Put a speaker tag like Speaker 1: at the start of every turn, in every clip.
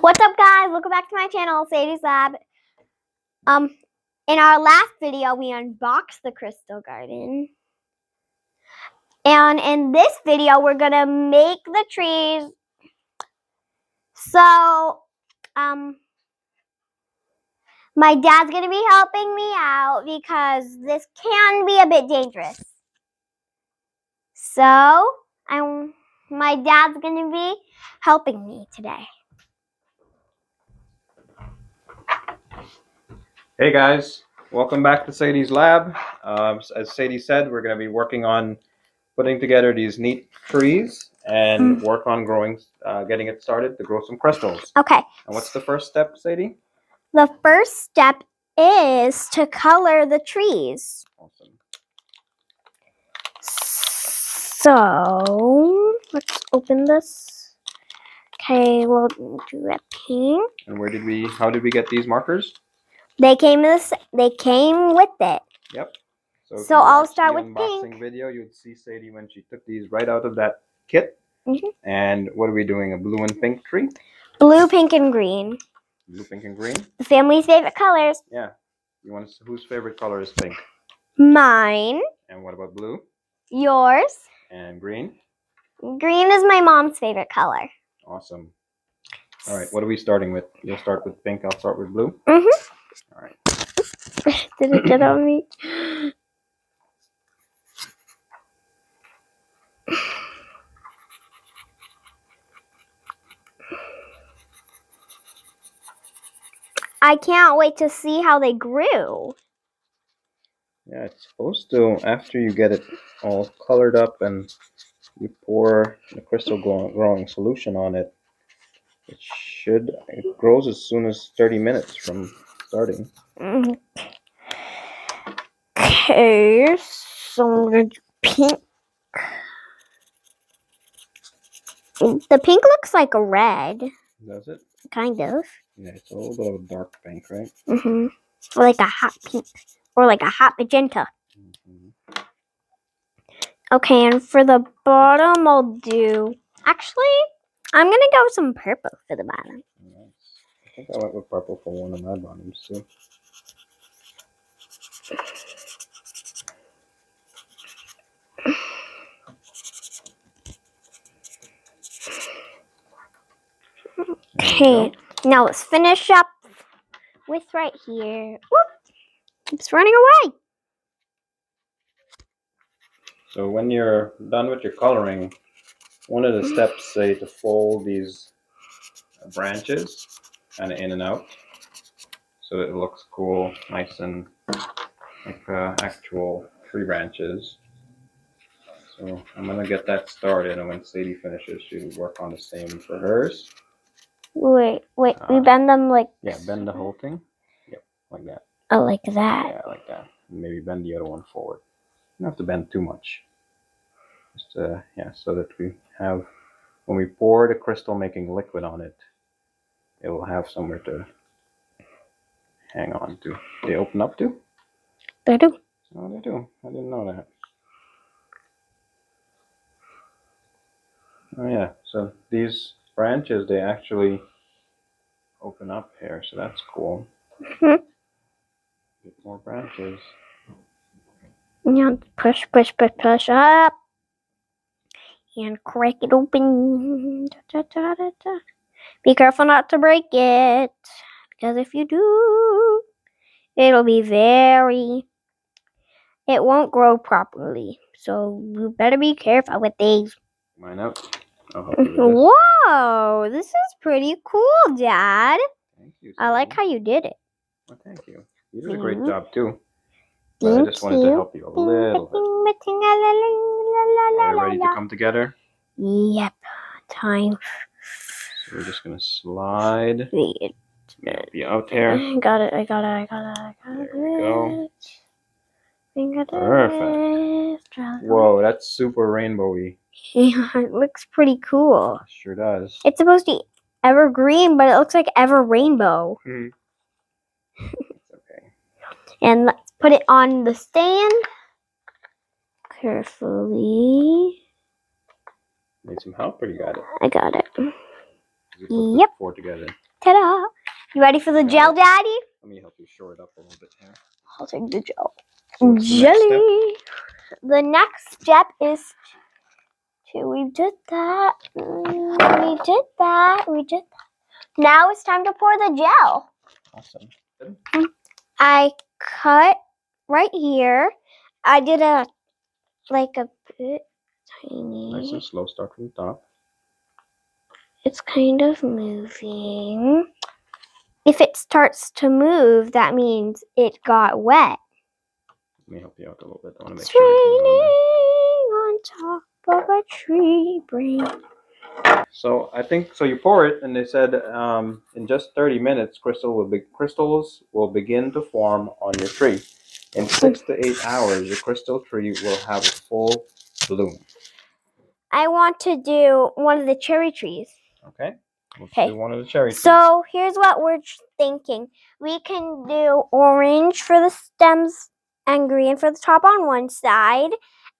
Speaker 1: What's up, guys? Welcome back to my channel, Sadie's Lab. Um, in our last video, we unboxed the Crystal Garden. And in this video, we're gonna make the trees. So, um, my dad's gonna be helping me out because this can be a bit dangerous. So, I'm, my dad's gonna be helping me today.
Speaker 2: Hey guys, welcome back to Sadie's lab. Um, as Sadie said, we're going to be working on putting together these neat trees and
Speaker 1: Mm.
Speaker 2: work on growing, uh, getting it started to grow some crystals.
Speaker 1: Okay,
Speaker 2: And what's the first step, Sadie?
Speaker 1: the first step is to color the trees.
Speaker 2: Awesome.
Speaker 1: So, let's open this. Okay, we'll do a pink.
Speaker 2: And where did we? How did we get these markers?
Speaker 1: They came this. They came with it.
Speaker 2: Yep. if
Speaker 1: So I'll start with
Speaker 2: unboxing
Speaker 1: pink.
Speaker 2: video. You'd see Sadie when she took these right out of that kit.
Speaker 1: Mhm.
Speaker 2: And what are we doing? A blue and pink tree?
Speaker 1: Blue, pink, and green.
Speaker 2: Blue, pink, and green.
Speaker 1: The family's favorite colors.
Speaker 2: Yeah. You want to? Whose favorite color is pink?
Speaker 1: Mine,
Speaker 2: And what about blue
Speaker 1: yours.
Speaker 2: and green?
Speaker 1: Green is my mom's favorite color.
Speaker 2: Awesome. All right, what are we starting with? You'll start with pink, I'll start with blue.
Speaker 1: Mhm.
Speaker 2: All right.
Speaker 1: Did it get on me? I can't wait to see how they grew.
Speaker 2: Yeah, it's supposed to, after you get it all colored up and you pour the crystal growing solution on it, it should, it grows as soon as 30 minutes from starting.
Speaker 1: Okay, so I'm gonna do pink. The pink looks like a red,
Speaker 2: Does it?
Speaker 1: kind of.
Speaker 2: Yeah, it's a little bit of a dark pink, right?
Speaker 1: hmm Or like a hot pink, or like a hot magenta.
Speaker 2: Mhm.
Speaker 1: Okay, and for the bottom, I'll do. Actually, I'm gonna go with some purple for the bottom.
Speaker 2: I think I went with purple for one of my bottoms too.
Speaker 1: Okay, now let's finish up with right here. Whoop! It's running away.
Speaker 2: So when you're done with your coloring, one of the mm-hmm. steps say to fold these branches kind of in and out so that it looks cool, nice and like uh, actual tree branches. So I'm gonna get that started and when Sadie finishes, she'll work on the same for hers.
Speaker 1: Wait, wait. we
Speaker 2: Uh,
Speaker 1: bend them like
Speaker 2: Yeah, bend the whole thing. Yep, like that.
Speaker 1: oh, like that.
Speaker 2: Yeah, like that. Maybe bend the other one forward. You don't have to bend too much. Just uh, yeah, so that we have when we pour the crystal making liquid on it, it will have somewhere to hang on to. They open up to?
Speaker 1: They do.
Speaker 2: Oh, they do. I didn't know that. Oh yeah, so these branches they actually open up here, so that's cool.
Speaker 1: Mhm.
Speaker 2: Get more branches.
Speaker 1: Yeah, push, push, push, push up. And crack it open. Da, da, da. Be careful not to break it. Because if you do, it'll be very. It won't grow properly. So you better be careful with these.
Speaker 2: Mine out. I'll help you with this.
Speaker 1: Whoa, this is pretty cool, Dad.
Speaker 2: Thank you.
Speaker 1: I like how you did it.
Speaker 2: Well, thank you. You did a great
Speaker 1: Mhm.
Speaker 2: job too. I just wanted to
Speaker 1: you.
Speaker 2: help you a little bit. Are you ready to come together?
Speaker 1: Yep. Time.
Speaker 2: We're just gonna slide
Speaker 1: Wait.
Speaker 2: be out there.
Speaker 1: I got it. I got it. I got it. I got it.
Speaker 2: There we go.
Speaker 1: Got
Speaker 2: Perfect. Whoa, that's super rainbowy.
Speaker 1: Yeah, it looks pretty cool.
Speaker 2: Sure does.
Speaker 1: It's supposed to be evergreen, but it looks like ever rainbow. Hmm.
Speaker 2: It's okay.
Speaker 1: And let's put it on the stand carefully.
Speaker 2: Need some help or you got it?
Speaker 1: I got it. Yep.
Speaker 2: four together.
Speaker 1: Ta-da! You ready for the
Speaker 2: Got
Speaker 1: gel,
Speaker 2: it.
Speaker 1: Daddy?
Speaker 2: Let me help you shore it up a little bit here.
Speaker 1: I'll take the gel.
Speaker 2: So what's the next?
Speaker 1: Jelly. The next step is to we did that. We did that. We did that. Now it's time to pour the gel.
Speaker 2: Awesome.
Speaker 1: I cut right here. I did a like a bit tiny.
Speaker 2: Nice and slow. Start from the top.
Speaker 1: It's kind of moving. If it starts to move, that means it got wet.
Speaker 2: Let me help you out a little bit. I want to make
Speaker 1: It's
Speaker 2: sure.
Speaker 1: raining on top of a tree branch.
Speaker 2: So I think so. You pour it, and they said um, in just 30 minutes, crystal will be, crystals will begin to form on your tree. In six to eight hours, your crystal tree will have a full bloom.
Speaker 1: I want to do one of the cherry trees.
Speaker 2: Okay.
Speaker 1: Okay.
Speaker 2: do one of the cherry trees.
Speaker 1: So here's what we're thinking. We can do orange for the stems and green for the top on one side,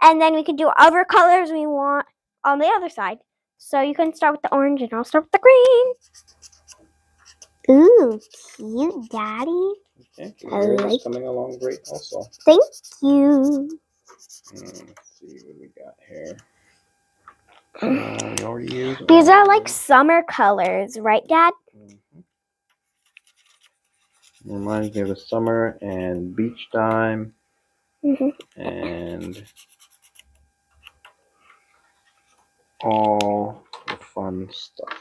Speaker 1: and then we can do other colors we want on the other side. So you can start with the orange, and I'll start with the green. Ooh, cute, Daddy.
Speaker 2: Okay.
Speaker 1: I like-
Speaker 2: coming along great also.
Speaker 1: Thank you.
Speaker 2: Mm, let's see what we got here. Uh, we already used
Speaker 1: These are like summer colors, right, Dad?
Speaker 2: Mhm. Reminds me of the summer and beach time
Speaker 1: hmm
Speaker 2: and all the fun stuff.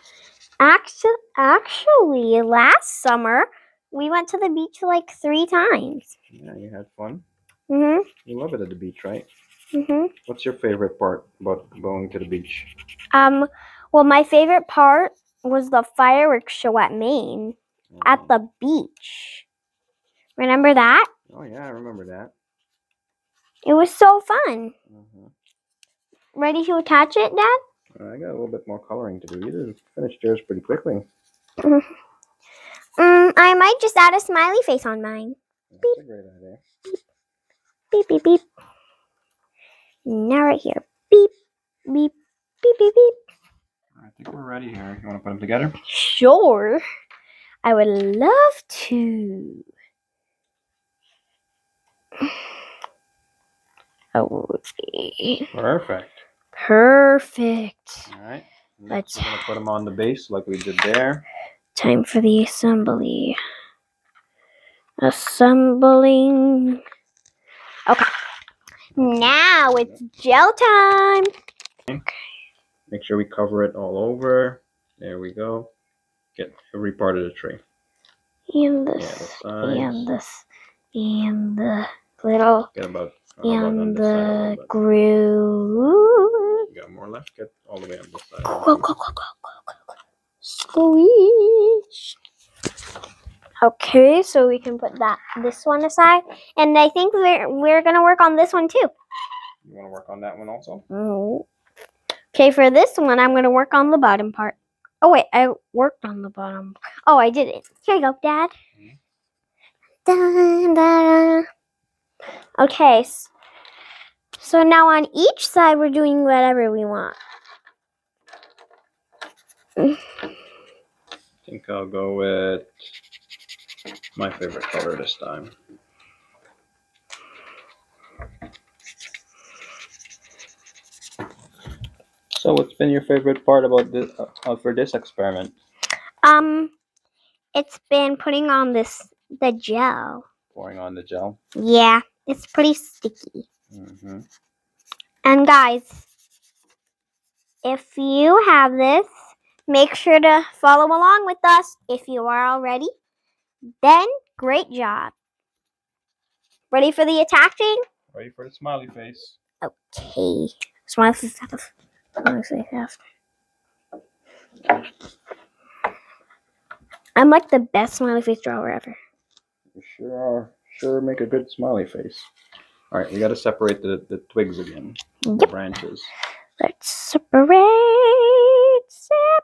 Speaker 1: Actually, actually, last summer we went to the beach like three times.
Speaker 2: Yeah, you had fun.
Speaker 1: Mhm.
Speaker 2: You love it at the beach, right?
Speaker 1: Mhm.
Speaker 2: What's your favorite part about going to the beach?
Speaker 1: Um. Well, my favorite part was the fireworks show at Maine at
Speaker 2: Mhm.
Speaker 1: the beach. Remember that?
Speaker 2: Oh yeah, I remember that.
Speaker 1: It was so fun.
Speaker 2: hmm
Speaker 1: Ready to attach it, Dad?
Speaker 2: I got a little bit more coloring to do. You finished yours pretty quickly.
Speaker 1: Mm, I might just add a smiley face on mine.
Speaker 2: That's a great idea.
Speaker 1: Beep beep beep. Now right here. Beep beep beep beep beep.
Speaker 2: I think we're ready here. You want to put them together?
Speaker 1: Sure. I would love to. Okay.
Speaker 2: Perfect.
Speaker 1: Perfect.
Speaker 2: All right. Next,
Speaker 1: Let's-
Speaker 2: we're gonna put them on the base like we did there.
Speaker 1: Time for the assembly. Assembling. Okay. Now it's gel time. Okay.
Speaker 2: Make sure we cover it all over. There we go. Get every part of the tree.
Speaker 1: And
Speaker 2: Yeah,
Speaker 1: this.
Speaker 2: the sides.
Speaker 1: and this. And the little.
Speaker 2: Get about,
Speaker 1: And the
Speaker 2: little
Speaker 1: groove.
Speaker 2: You got more left? Get all the way on this side.
Speaker 1: Go, go, go, go, go, go, go, go. Okay, so we can put that this one aside, and I think we're we're gonna work on this one too.
Speaker 2: You want to work on that one also?
Speaker 1: Mm. Okay, for this one, I'm gonna work on the bottom part. Oh wait, I worked on the bottom. Oh, I did it. Here you go, Dad. Dun, dun. Okay, so now on each side, we're doing whatever we want.
Speaker 2: I think I'll go with my favorite color this time. So, what's been your favorite part about this uh, for this experiment?
Speaker 1: Um, it's been putting on this the gel.
Speaker 2: Pouring on the gel.
Speaker 1: Yeah, it's pretty sticky.
Speaker 2: hmm
Speaker 1: And guys, if you have this, make sure to follow along with us. If you are already, then great job. Ready for the attacking?
Speaker 2: Ready for the smiley face?
Speaker 1: Okay. Smile face half. Smile face. I'm like the best smiley face drawer ever.
Speaker 2: You sure are. Sure, make a good smiley face. All right, we got to separate the, the twigs again, the branches.
Speaker 1: Let's separate, separate,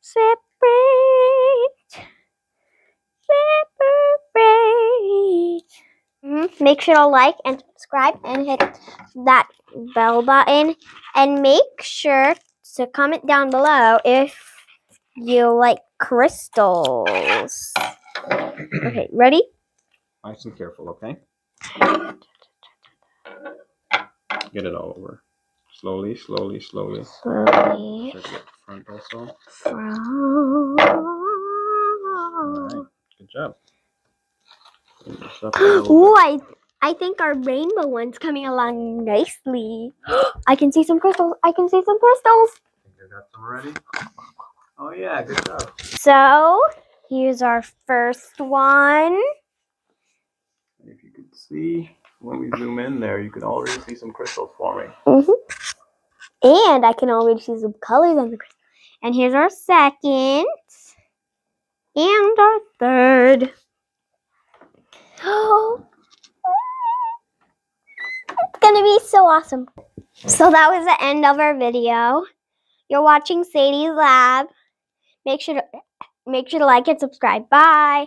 Speaker 1: separate, Make sure to like and subscribe and hit that bell button. And make sure to comment down below if you like crystals. Okay, ready?
Speaker 2: Nice and careful, okay? Get it all over. Slowly, slowly, slowly.
Speaker 1: Slowly.
Speaker 2: Try to get the front also.
Speaker 1: From...
Speaker 2: Alright, good job. Clean this up a little
Speaker 1: Ooh. I I think our rainbow one's coming along nicely. I can see some crystals. I can see some crystals.
Speaker 2: Think you got some ready? Oh yeah, good job.
Speaker 1: So here's our first one.
Speaker 2: If you could see when we zoom in there, you can already see some crystals forming.
Speaker 1: hmm And I can already see some colors on the crystal. And here's our second. And our third. It's gonna be so awesome. So that was the end of our video. You're watching Sadie's Lab. Make sure to make sure to like and subscribe. Bye.